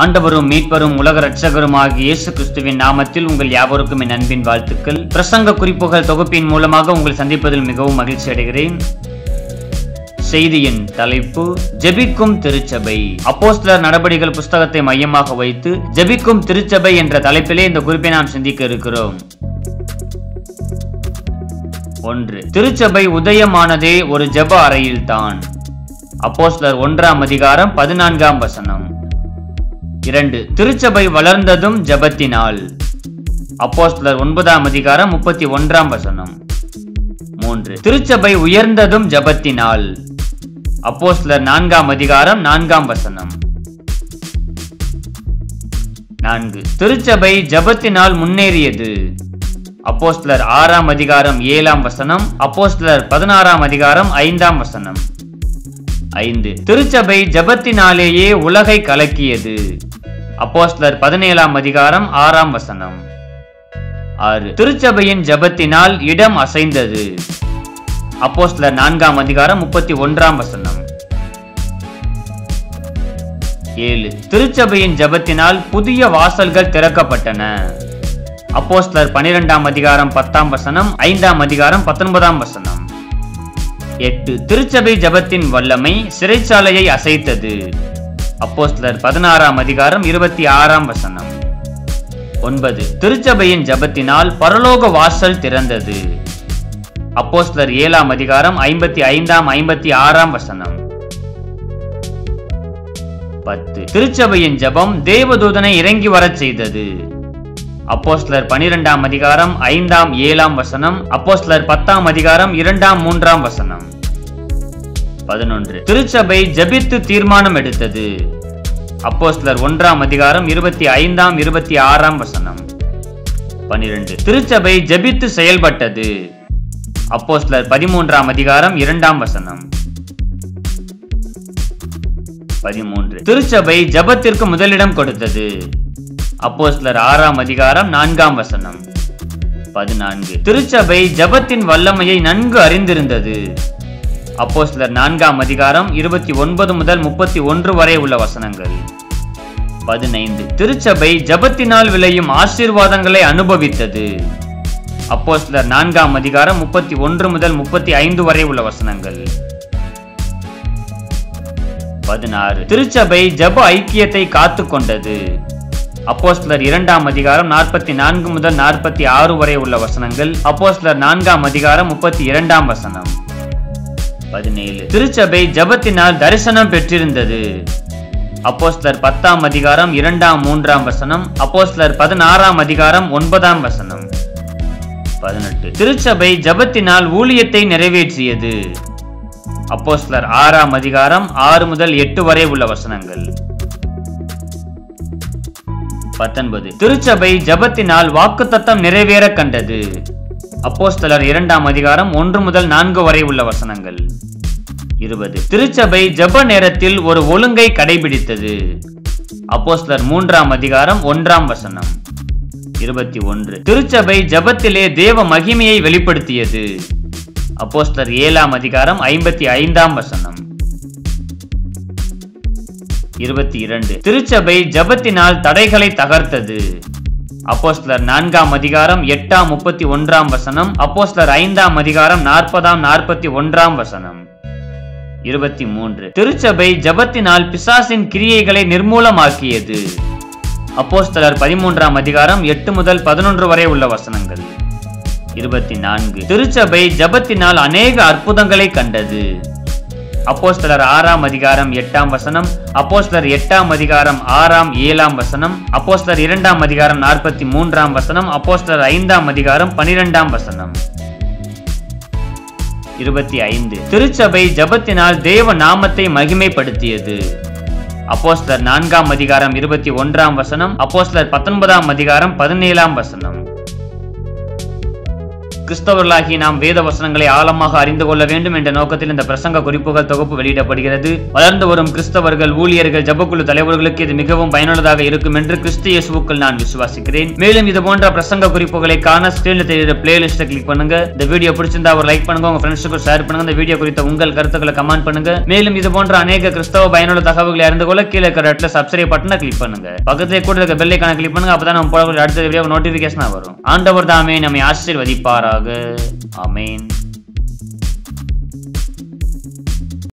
ஆண்டவரும் மீட்பரும் உலக ரட்சகரும் ஆகிய இயேசு கிறிஸ்துவின் நாமத்தில் உங்கள் யாவருக்கும் என் அன்பின் வாழ்த்துக்கள். பிரசங்க குறிப்புகள் தொகுப்பின் மூலமாக உங்கள் சந்திப்பதில் மிகவும் மகிழ்ச்சி அடைகிறேன். செய்தியின் தலைப்பு ஜெபிக்கும் திருச்சபை. அப்போஸ்தலர் நடபடிகள் புஸ்தகத்தை மையமாக வைத்து ஜெபிக்கும் திருச்சபை என்ற தலைப்பிலே இந்த குறிப்பை நாம் சிந்திக்க இருக்கிறோம். ஒன்று திருச்சபை உதயமானதே ஒரு ஜெப அறையில்தான். அப்போஸ்தலர் ஒன்றாம் அதிகாரம் பதினான்காம் வசனம். இரண்டு. திருச்சபை வளர்ந்ததும் ஜெபத்தினால். அப்போஸ்தலர் ஒன்பதாம் அதிகாரம் முப்பத்தி ஒன்றாம் வசனம். மூன்று. திருச்சபை உயர்ந்ததும் ஜெபத்தினால். அப்போஸ்தலர் நான்காம் அதிகாரம் நான்காம் வசனம். நான்கு. திருச்சபை ஜெபத்தினால் முன்னேறியது. அப்போஸ்தலர் ஆறாம் அதிகாரம் ஏழாம் வசனம். அப்போஸ்தலர் பதினாறாம் அதிகாரம் ஐந்தாம் வசனம். ஐந்து. திருச்சபை ஜெபத்தினாலேயே உலகை கலக்கியது. அப்போஸ்லர் பதினேழாம் அதிகாரம் ஆறாம் வசனம். ஆறு. திருச்சபையின் ஜெபத்தினால் இடம் அசைந்தது. அப்போஸ்லர் நான்காம் அதிகாரம் முப்பத்தி ஒன்றாம் வசனம். ஏழு. திருச்சபையின் ஜெபத்தினால் புதிய வாசல்கள் திறக்கப்பட்டன. அப்போஸ்லர் பனிரெண்டாம் அதிகாரம் பத்தாம் வசனம் ஐந்தாம் அதிகாரம் பத்தொன்பதாம் வசனம். எட்டு. திருச்சபை ஜெபத்தின் வல்லமை சிறைச்சாலையை அசைத்தது. அப்போஸ்தலர் பதினாறாம் அதிகாரம் இருபத்தி ஆறாம் வசனம். ஒன்பது திருச்சபையின் ஜபத்தினால் பரலோக வாசல் திறந்தது. அப்போஸ்தலர் ஏழாம் அதிகாரம் ஐம்பத்தி ஐந்தாம் ஐம்பத்தி ஆறாம் வசனம். பத்து திருச்சபையின் ஜபம் தேவதூதனை இறங்கி வரச் செய்தது. அப்போஸ்லர் பனிரெண்டாம் அதிகாரம் ஐந்தாம் ஏழாம் வசனம் அப்போஸ்லர் பத்தாம் அதிகாரம் இரண்டாம் மூன்றாம் வசனம். பதினொன்று. திருச்சபை ஜெபித்து தீர்மானம் எடுத்தது. அப்போஸ்லர் ஒன்றாம் அதிகாரம் இருபத்தி ஐந்தாம் இருபத்தி ஆறாம் வசனம். பனிரெண்டு. திருச்சபை ஜெபித்து செயல்பட்டது. அப்போஸ்லர் பதிமூன்றாம் அதிகாரம் இரண்டாம் வசனம். பதிமூன்று. திருச்சபை ஜபத்திற்கு முதலிடம் கொடுத்தது. அப்போஸ்லர் ஆறாம் அதிகாரம் நான்காம் வசனம். பதினான்கு. திருச்சபை ஜபத்தின் வல்லமையை நன்கு அறிந்திருந்தது. அப்போஸ்தலர் நான்காம் அதிகாரம் இருபத்தி ஒன்பது முதல் முப்பத்தி ஒன்று வரை உள்ள வசனங்கள். பதினைந்து. திருச்சபை ஜபத்தினால் விளையும் ஆசீர்வாதங்களை அனுபவித்தது. அப்போஸ்தலர் நான்காம் அதிகாரம் முப்பத்தி ஒன்று முதல் முப்பத்தி ஐந்து வரை உள்ள வசனங்கள். பதினாறு. திருச்சபை ஜப ஐக்கியத்தை காத்து கொண்டது இரண்டாம் அதிகாரம் நாற்பத்தி நான்கு முதல் நாற்பத்தி ஆறு வரை உள்ள வசனங்கள். அப்போஸ்லர் நான்காம் அதிகாரம் முப்பத்தி இரண்டாம் வசனம். பதினேழு. திருச்சபை ஜபத்தினால் தரிசனம் பெற்றிருந்தது. அப்போஸ்லர் பத்தாம் அதிகாரம் இரண்டாம் மூன்றாம் வசனம் அப்போஸ்லர் பதினாறாம் அதிகாரம் ஒன்பதாம் வசனம். பதினெட்டு. திருச்சபை ஜபத்தினால் ஊழியத்தை நிறைவேற்றியது. அப்போஸ்லர் ஆறாம் அதிகாரம் ஆறு முதல் எட்டு வரை உள்ள வசனங்கள். பத்தொன்பது. திருச்சபை ஜபத்தினால் வாக்குத்தத்தம் நிறைவேற கண்டது. அப்போஸ்தலர் இரண்டாம் அதிகாரம் ஒன்று முதல் நான்கு வரை உள்ள வசனங்கள். இருபது. திருச்சபை ஜப நேரத்தில் ஒரு ஒழுங்கை கடைபிடித்தது. அப்போஸ்தலர் மூன்றாம் அதிகாரம் ஒன்றாம் வசனம். இருபத்தி ஒன்று. திருச்சபை ஜபத்திலே தேவ மகிமையை வெளிப்படுத்தியது. அப்போஸ்தர் ஏழாம் அதிகாரம் ஐம்பத்தி ஐந்தாம் வசனம். இருபத்தி இரண்டு. திருச்சபை ஜபத்தினால் தடைகளை தகர்த்தது. அப்போஸ்லர் நான்காம் அதிகாரம் எட்டாம் முப்பத்தி ஒன்றாம் வசனம் அப்போஸ்லர் ஐந்தாம் அதிகாரம் நாற்பதாம் நாற்பத்தி ஒன்றாம் வசனம். இருபத்தி மூன்று. திருச்சபை ஜபத்தினால் பிசாசின் கிரியைகளை நிர்மூலமாக்கியது. அப்போஸ்தலர் பதிமூன்றாம் அதிகாரம் எட்டு முதல் பதினொன்று வரை உள்ள வசனங்கள். இருபத்தி நான்கு. திருச்சபை ஜபத்தினால் அநேக அற்புதங்களை கண்டது. அப்போஸ்தலர் ஆறாம் அதிகாரம் எட்டாம் வசனம் அப்போஸ்தலர் எட்டாம் அதிகாரம் ஆறாம் ஏழாம் வசனம் அப்போஸ்தலர் இரண்டாம் அதிகாரம் நாற்பத்தி மூன்றாம் வசனம் அப்போஸ்தலர் ஐந்தாம் அதிகாரம் பனிரெண்டாம் வசனம். இருபத்தி ஐந்து. திருச்சபை ஜபத்தினால் தேவ நாமத்தை மகிமைப்படுத்தியது. அப்போஸ்தலர் நான்காம் அதிகாரம் இருபத்தி ஒன்றாம் வசனம் அப்போஸ்தலர் பத்தொன்பதாம் அதிகாரம் பதினேழாம் வசனம். கிறிஸ்தவர்களாகி நாம் வேத வசனங்களை ஆழமாக அறிந்து கொள்ள வேண்டும் என்ற நோக்கத்தில் இந்த பிரசங்க குறிப்புகள் தொகுப்பு வெளியிடப்படுகிறது. வளர்ந்து வரும் கிறிஸ்தவர்கள் ஊழியர்கள் ஜபக்குழு தலைவர்களுக்கு இது மிகவும் பயனுள்ளதாக இருக்கும் என்று கிறிஸ்து இயேசுவுக்குள் நான் விசுவாசிக்கிறேன். மேலும் இது போன்ற பிரசங்க குறிப்புகளை காண ஸ்கிரீன்ல தெரிகிற பிளேலிஸ்ட்டை கிளிக் பண்ணுங்க. இந்த வீடியோ பிடிச்சிருந்தா ஒரு லைக் பண்ணுங்க. உங்க ஃப்ரெண்ட்ஸுக்கு ஷேர் பண்ணுங்க. இந்த வீடியோ குறித்த உங்கள் கருத்துக்களை கமெண்ட் பண்ணுங்க. மேலும் இது போன்ற அநேக கிறிஸ்தவ பயனுள்ள தகவல்களை அறிந்து கொள்ள கீழே இருக்கிற இடத்துல சப்ஸ்கிரைப் பட்டனை கிளிக் பண்ணுங்க. பக்கத்திலே கூட இருக்க பெல்லைக்கான கிளிக் பண்ணுங்க. அப்பதான் நம்ம போடக்கூடிய அடுத்த வீடியோ நோட்டிபிகேஷனா வரும். ஆண்டவர் தாமே நம்மை ஆசீர்வதிப்பாராக ஆமென்.